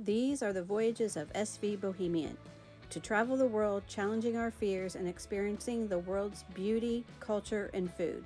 These are the voyages of SV Bohemian to travel the world, challenging our fears and experiencing the world's beauty, culture, and food.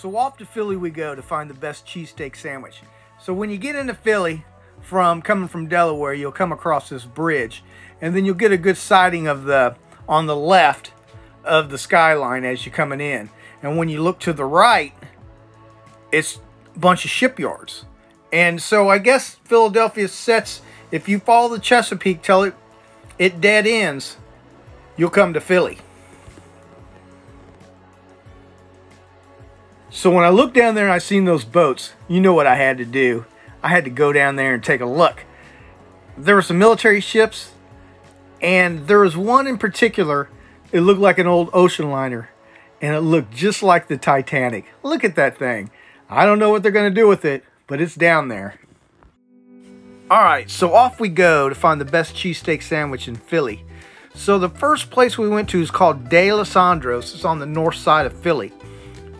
So off to Philly we go to find the best cheesesteak sandwich. So when you get into Philly, from coming from Delaware, you'll come across this bridge, and then you'll get a good sighting of the on the left of the skyline as you're coming in. And when you look to the right, it's a bunch of shipyards. And so I guess Philadelphia sets, if you follow the Chesapeake till it, it dead ends, you'll come to Philly. So when I looked down there and I seen those boats, you know what I had to do. I had to go down there and take a look. There were some military ships, and there was one in particular. It looked like an old ocean liner, and it looked just like the Titanic. Look at that thing. I don't know what they're going to do with it, but it's down there. All right, so off we go to find the best cheesesteak sandwich in Philly. So the first place we went to is called D'Alessandro's. It's on the north side of Philly.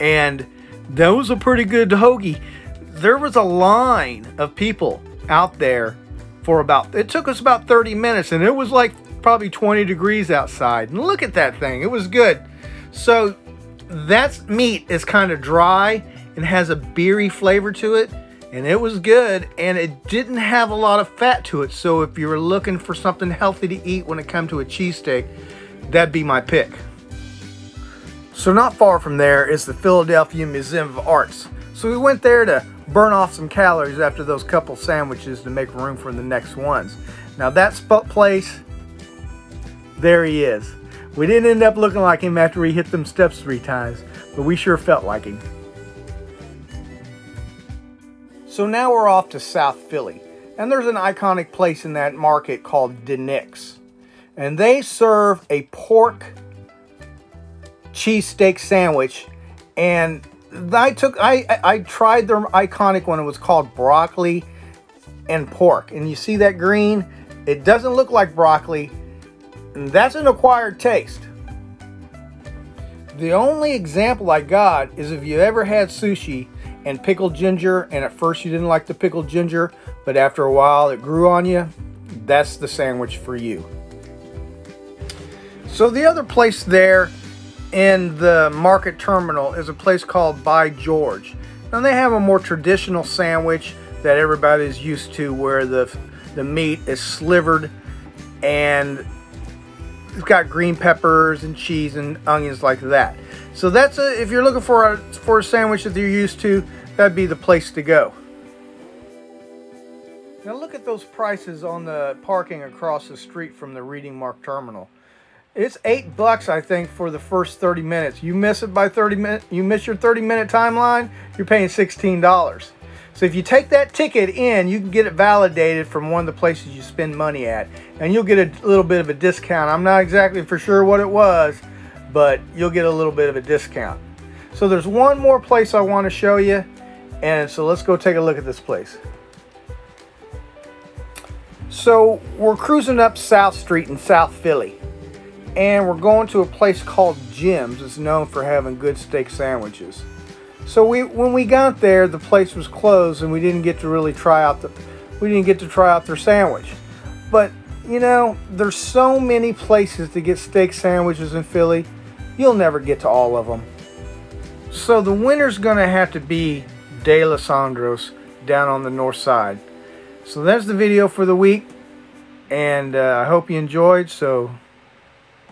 And that was a pretty good hoagie. There was a line of people out there for about, it took us about 30 minutes and it was like probably 20 degrees outside. And look at that thing, it was good. So that meat is kind of dry and has a beery flavor to it. And it was good and it didn't have a lot of fat to it. So if you were looking for something healthy to eat when it comes to a cheesesteak, that'd be my pick. So not far from there is the Philadelphia Museum of Arts. So we went there to burn off some calories after those couple sandwiches to make room for the next ones. Now that spot place, there he is. We didn't end up looking like him after he hit them steps three times, but we sure felt like him. So now we're off to South Philly, and there's an iconic place in that market called DiNic's. And they serve a pork cheesesteak sandwich. And I took, I, I tried their iconic one. It was called broccoli and pork. And you see that green? It doesn't look like broccoli. And that's an acquired taste. The only example I got is if you ever had sushi and pickled ginger, and at first you didn't like the pickled ginger, but after a while it grew on you, that's the sandwich for you. So the other place there in the market terminal is a place called By George. Now they have a more traditional sandwich that everybody is used to where the, the meat is slivered and it's got green peppers and cheese and onions like that. So that's a, if you're looking for a, for a sandwich that you're used to, that'd be the place to go. Now look at those prices on the parking across the street from the Reading Mark Terminal. It's eight bucks, I think, for the first 30 minutes. You miss it by 30 minutes, you miss your 30 minute timeline, you're paying $16. So if you take that ticket in, you can get it validated from one of the places you spend money at. And you'll get a little bit of a discount. I'm not exactly for sure what it was, but you'll get a little bit of a discount. So there's one more place I want to show you. And so let's go take a look at this place. So we're cruising up South Street in South Philly and we're going to a place called Jim's. It's known for having good steak sandwiches. So we, when we got there, the place was closed, and we didn't get to really try out the, we didn't get to try out their sandwich. But you know, there's so many places to get steak sandwiches in Philly. You'll never get to all of them. So the winner's gonna have to be D'Alessandro's down on the north side. So that's the video for the week, and uh, I hope you enjoyed. So